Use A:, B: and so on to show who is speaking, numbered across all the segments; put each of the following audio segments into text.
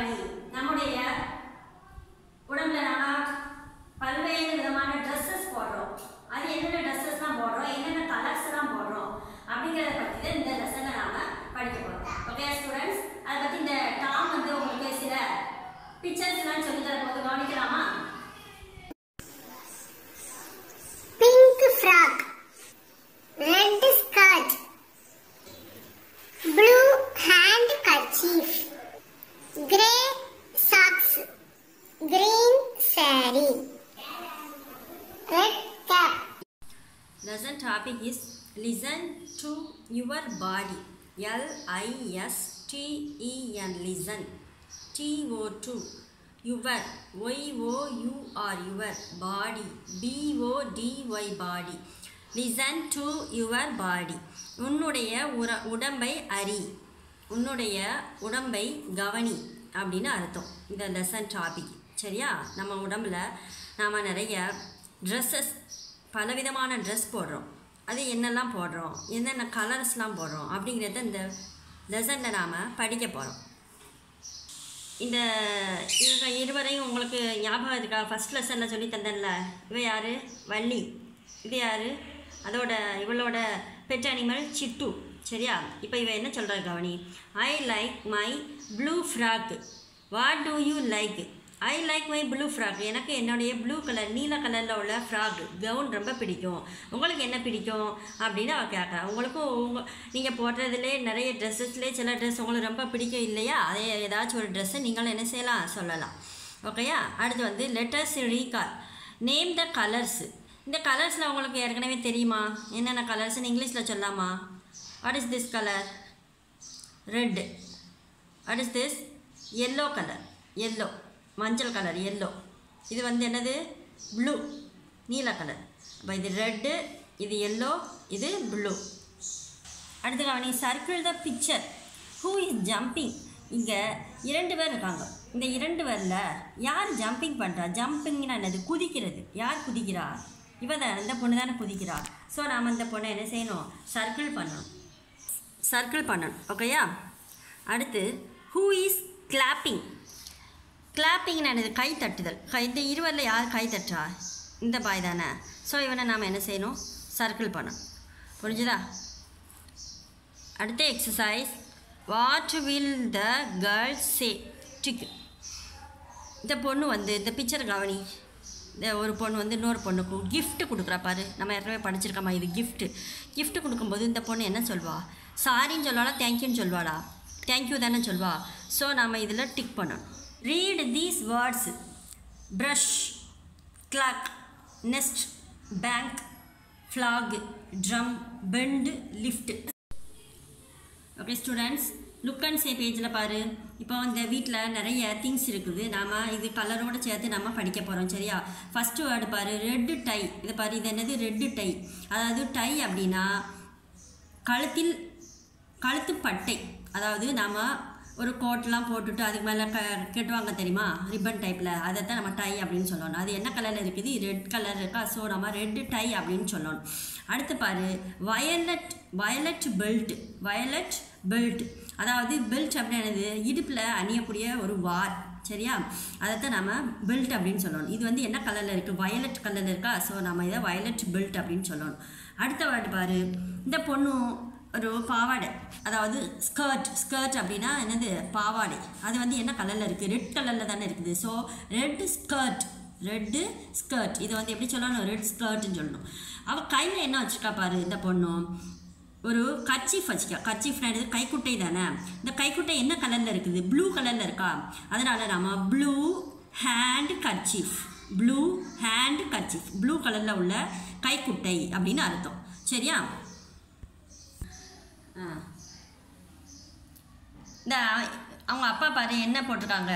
A: உன்னுடைய நம்முடைய உடம்புல நாம பல்வேறு விதமான ட்ரெஸ்ஸஸ் போடுறோம். அது என்னென்ன ட்ரெஸ்ஸஸ்லாம் போடுறோம்? என்னென்ன கலர்ஸ்லாம் போடுறோம்? அப்படிங்கிறத பற்றி தான் இந்த லெசனை நாம படிக்க போகிறோம் ஓகே ஸ்டூடெண்ட்ஸ் அதை பற்றி இந்த டாம் வந்து உங்களுக்கு சில பிக்சர்ஸ்லாம் சொல்லி தர போது கவனிக்கலாமா? Listen to your body L I S T E N listen T O to your Y O U R your body B O D Y body listen to your body உன்னுடைய உர உடம்பை அறி. உன்னுடைய உடம்பை கவனி அப்படின்னு அர்த்தம். இந்த லெசன் டாபிக் சரியா? நம்ம உடம்பில் நாம் நிறைய ட்ரெஸ்ஸஸ் பலவிதமான ட்ரெஸ் போடுறோம். அது என்னெல்லாம் போடுறோம்? என்னென்ன கலர்ஸ்லாம் போடுறோம்? அப்படிங்கிறத இந்த லெசனில் நாம் படிக்க போகிறோம் இந்த இவங்க இருவரையும் உங்களுக்கு ஞாபகம் இருக்கா? ஃபஸ்ட் லெசனில் சொல்லி தந்தேன்ல. இவ யார்? வள்ளி. இது யார்? அதோட இவளோட பெட் அனிமல் சிட்டு சரியா? இப்போ இவ என்ன சொல்கிறாரு கவனி? I like my blue frock what do you like I like my blue frock எனக்கு என்னுடைய ப்ளூ கலர் நீல கலரில் உள்ள ஃப்ராக் கவுன் ரொம்ப பிடிக்கும். உங்களுக்கு என்ன பிடிக்கும்? அப்படின்னு அவள் கேட்குறா உங்களுக்கும் உங்கள் நீங்கள் போடுறதுலே நிறைய ட்ரெஸ்ஸஸ்லேயே சில ட்ரெஸ் உங்களுக்கு ரொம்ப பிடிக்கும் இல்லையா? அதே ஏதாச்சும் ஒரு ட்ரெஸ்ஸை நீங்களும் என்ன செய்யலாம்? சொல்லலாம். ஓகேயா அடுத்து வந்து letters recall name the colours இந்த கலர்ஸில் உங்களுக்கு ஏற்கனவே தெரியுமா? என்னென்ன கலர்ஸ்னு இங்கிலீஷில் சொல்லாமா what is this colour red what is this yellow colour yellow மஞ்சள் கலர் எல்லோ இது வந்து என்னது? ப்ளூ நீல கலர் அப்போ இது ரெட்டு இது எல்லோ இது ப்ளூ அடுத்து கவனி circle the picture who is jumping இங்கே இரண்டு பேர் இருக்காங்க. இந்த இரண்டு பேரில் யார் ஜம்பிங் பண்ணுறா ஜம்பிங்னா என்னது? குதிக்கிறது. யார் குதிக்கிறா? இவ தான் இந்த பொண்ணு தானே குதிக்கிறா. ஸோ நாம் இந்த பொண்ணை என்ன செய்யணும்? சர்க்கிள் பண்ணணும். சர்க்கிள் பண்ணணும். ஓகேயா அடுத்து ஹூ இஸ் கிளாப்பிங் கிளாப்பிங் என்னது? கை தட்டுதல். கை இந்த இருவரில் யார் கை தட்டுறா இந்த பாய் தானே. ஸோ இவனை நாம் என்ன செய்யணும்? சர்க்கிள் பண்ணணும். புரிஞ்சுதா? அடுத்த exercise what will the girls say tick இந்த பொண்ணு வந்து இந்த பிக்சர் கவனி. இந்த ஒரு பொண்ணு வந்து இன்னொரு பொண்ணுக்கு கிஃப்ட் கொடுக்குறா பாரு. நம்ம ஏற்கனவே படிச்சிருக்கோமா இது கிஃப்ட்டு கிஃப்ட் கொடுக்கும்போது இந்த பொண்ணு என்ன சொல்வா? சாரின்னு சொல்லுவாளா? தேங்க்யூன்னு சொல்வாளா தேங்க்யூ தானே சொல்வா? ஸோ நாம் இதில் டிக் பண்ணணும். Read these words brush clock nest bank flag drum bend lift okay students look and say பேஜில் பாரு. இப்போ இந்த வீட்டில் நிறைய திங்ஸ் இருக்குது. நாம் இது கலரோடு சேர்த்து நம்ம படிக்க போகிறோம் சரியா? ஃபஸ்ட்டு வேர்டு பாரு ரெட்டு டை இது பாரு இது என்னது? ரெட்டு டை அதாவது டை அப்படின்னா கழுத்தில் கழுத்து பட்டை அதாவது நாம் ஒரு கோட்லாம் போட்டுட்டு அதுக்கு மேலே க கெட்டுவாங்க தெரியுமா? ரிப்பன் டைப்பில் அதை தான் நம்ம டை அப்படின்னு சொல்லணும். அது என்ன கலரில் இருக்குது? ரெட் கலர் இருக்கா? ஸோ நம்ம ரெட்டு டை அப்படின்னு சொல்லணும். அடுத்து பாரு. Violet violet belt violet belt அதாவது பெல்ட் அப்படின்னு என்னது? இடுப்பில் அணியக்கூடிய ஒரு வார். சரியா? அதைத்தான் நம்ம பெல்ட் அப்படின்னு சொல்லணும். இது வந்து என்ன கலரில் இருக்குது வயலட் கலரில் இருக்கா? ஸோ நம்ம இதை வயலட் பெல்ட் அப்படின்னு சொல்லணும். அடுத்த வாட்டு பாரு. இந்த பொண்ணும் ஒரு பாவாடை. அதாவது ஸ்கர்ட் ஸ்கர்ட் அப்படின்னா என்னது? பாவாடை. அது வந்து என்ன கலரில் இருக்குது ரெட் கலரில் தானே இருக்குது. So red skirt red skirt இதை வந்து எப்படி சொல்லணும்? ரெட் ஸ்கர்ட்னு சொல்லணும். அவள் கையில் என்ன வச்சுருக்கா பாரு இந்த பொண்ணு? ஒரு கர்ச்சீஃப் வச்சுக்கா கர்ச்சீஃப்னா எடுத்து கைக்குட்டை தானே. இந்த கைக்குட்டை என்ன கலரில் இருக்குது? ப்ளூ கலரில் இருக்கா? அதனால் நம்ம blue handkerchief blue handkerchief blue கலரில் உள்ள கைக்குட்டை அப்படின்னு அர்த்தம். சரியா? ஆ. இந்த அவங்க அப்பா பாரு என்ன போட்டிருக்காங்க?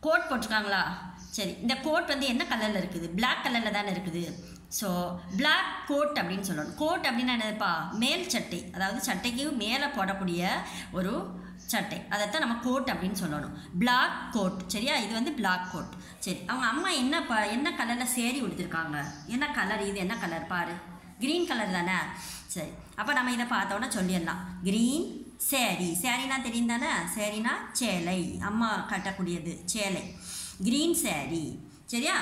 A: கோட் போட்டிருக்காங்களா? சரி இந்த கோட் வந்து என்ன கலரில் இருக்குது? பிளாக் கலரில் தானே இருக்குது. ஸோ பிளாக் கோட் அப்படின்னு சொல்லணும். கோட் அப்படின்னா என்னதுப்பா? மேல் சட்டை. அதாவது சட்டைக்கு மேலே போடக்கூடிய ஒரு சட்டை. அதைத்தான் நம்ம கோட் அப்படின்னு சொல்லணும். பிளாக் கோட் சரியா? இது வந்து பிளாக் கோட் சரி அவங்க அம்மா என்ன ப என்ன கலரில் சேரி உடுத்திருக்காங்க? என்ன கலர் இது என்ன கலர் பாரு. க்ரீன் கலர் தானே? சரி. அப்போ நம்ம இதை பார்த்தோன்னா சொல்லிடலாம். க்ரீன் சேரீ சேரீனா தெரியும் தானே? சேரீனா சேலை. அம்மா கட்டக்கூடியது சேலை. க்ரீன் சேரீ சரியா?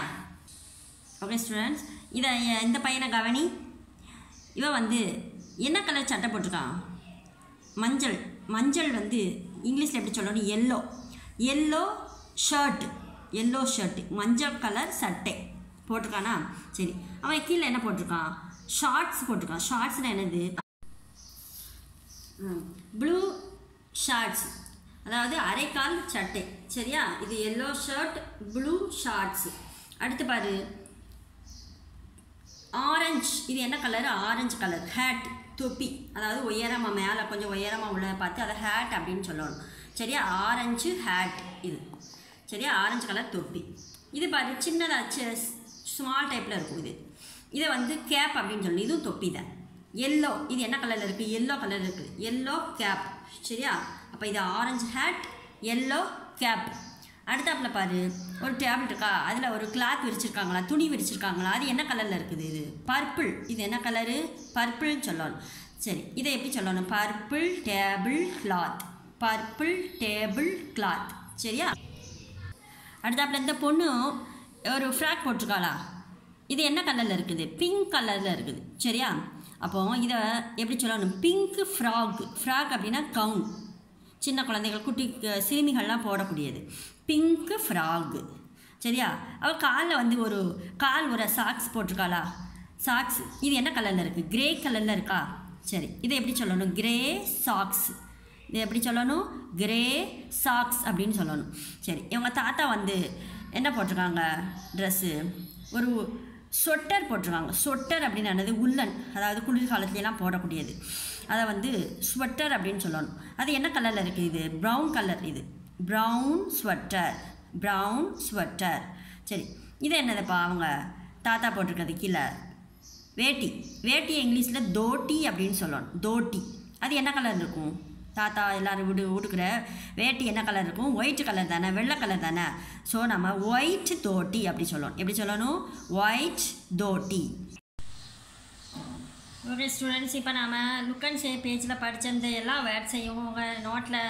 A: ஓகே ஸ்டூடெண்ட்ஸ் இதை இந்த பையனை கவனி. இவன் வந்து என்ன கலர் சட்டை போட்டிருக்கான்? மஞ்சள். மஞ்சள் வந்து இங்கிலீஷில் எப்படி சொல்லணும்? Yellow yellow shirt yellow shirt மஞ்சள் கலர் சட்டை. போட்டிருக்கானா? சரி. அவன் கீழே என்ன போட்டிருக்கான்? ஷார்ட்ஸ் போட்டிருக்கான். ஷார்ட்ஸில் என்னது? Blue shorts. அதாவது அரைக்கால் சட்டை. சரியா? இது எல்லோ ஷர்ட் ப்ளூ ஷார்ட்ஸ் அடுத்து பாரு. ஆரஞ்சு இது என்ன கலர் ஆரஞ்சு கலர் ஹேட் தொப்பி. அதாவது உயரமாக மேலே கொஞ்சம் உயரமாக உள்ள பார்த்து அதை ஹேட் அப்படின்னு சொல்லணும். சரியா? ஆரஞ்சு ஹேட் இது. சரியா? ஆரஞ்சு கலர் தொப்பி. இது பாரு சின்னதாக ஸ்மால் டைப்பில் இருக்கும் இது. இதை வந்து கேப் அப்படின்னு சொல்லி இதுவும் தொப்பி தான் எல்லோ இது என்ன கலரில் இருக்குது எல்லோ கலர் இருக்குது எல்லோ கேப் சரியா? அப்போ இது ஆரஞ்சு ஹேட் எல்லோ கேப் அடுத்தாப்பில் பாரு. ஒரு டேபிள் இருக்கா? அதில் ஒரு கிளாத் விரிச்சிருக்காங்களா? துணி விரிச்சிருக்காங்களா? அது என்ன கலரில் இருக்குது இது? பர்பிள் இது என்ன கலரு பர்பிள்னு சொல்லணும். சரி இதை எப்படி சொல்லணும்? Purple tablecloth purple tablecloth சரியா? அடுத்தாப்புல இந்த பொண்ணு ஒரு ஃப்ராக் போட்டிருக்காளா? இது என்ன கலரில் இருக்குது? பிங்க் கலரில் இருக்குது. சரியா? அப்போ இதை எப்படி சொல்லணும்? பிங்க் ஃப்ராக் ஃப்ராக் அப்படின்னா கவுன் சின்ன குழந்தைகள் குட்டி சிறுமிகள்லாம் போடக்கூடியது. பிங்க்கு ஃப்ராக் சரியா? அவள் காலில் வந்து ஒரு கால் ஒரு சாக்ஸ் போட்டிருக்காளா? சாக்ஸ் இது என்ன கலரில் இருக்குது கிரே கலரில் இருக்கா? சரி. இதை எப்படி சொல்லணும்? கிரே சாக்ஸ் இதை எப்படி சொல்லணும்? கிரே சாக்ஸ் அப்படின்னு சொல்லணும். சரி. இவங்க தாத்தா வந்து என்ன போட்டிருக்காங்க? ட்ரெஸ்ஸு ஒரு சொட்டர் போட்டிருக்காங்க சொட்டர் அப்படின்னு என்னது? உள்ளன். அதாவது குளிர்காலத்துலலாம் போடக்கூடியது. அதை வந்து ஸ்வெட்டர் அப்படின்னு சொல்லணும். அது என்ன கலரில் இருக்குது இது? ப்ரௌன் கலர் இது. ப்ரௌன் ஸ்வெட்டர் ப்ரௌன் ஸ்வெட்டர் சரி. இது என்னதுப்பா அவங்க தாத்தா போட்டிருக்கிறது கீழே? வேட்டி. வேட்டி இங்கிலீஷில் தோட்டி அப்படின்னு சொல்லணும். தோட்டி. அது என்ன கலர் இருக்கும்? தாத்தா எல்லாரும் விடு உடுக்கிற. வேட்டி என்ன கலர் இருக்கும்? ஒயிட் கலர் தானே வெள்ளை கலர் தானே. ஸோ நம்ம ஒயிட் தோட்டி அப்படி சொல்லணும். எப்படி சொல்லணும்? ஒயிட் தோட்டி ஓகே ஸ்டூடெண்ட்ஸ் இப்போ நாம் லுக் அண்ட் ஷே பேஜில் படிச்சிருந்த எல்லா வேர்ட்ஸையும் உங்கள் நோட்டில்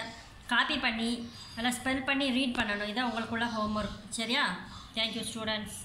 A: காப்பி பண்ணி நல்லா ஸ்பெல் பண்ணி ரீட் பண்ணணும். இதான் உங்களுக்குள்ள ஹோம்ஒர்க் சரியா? Thank you students